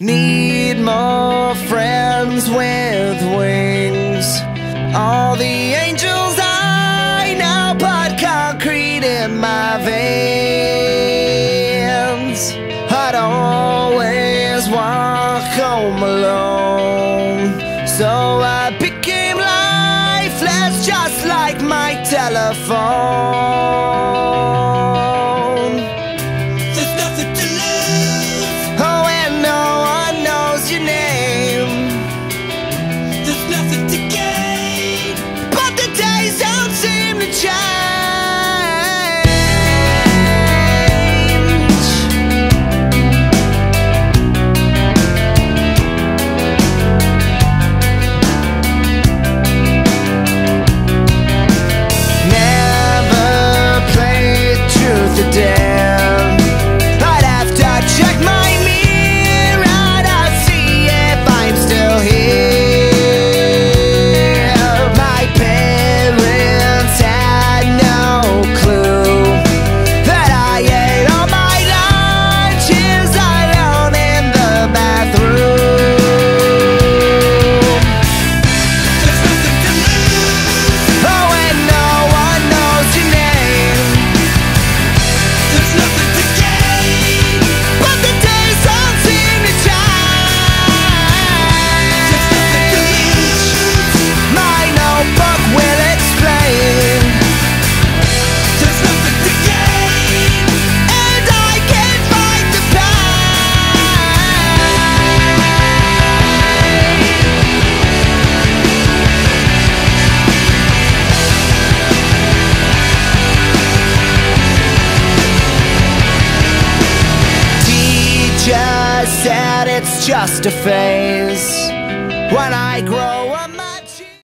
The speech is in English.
Need more friends with wings. All the angels I now put concrete in my veins. I'd always walk home alone. So I became lifeless, just like my telephone. you just a phase. When I grow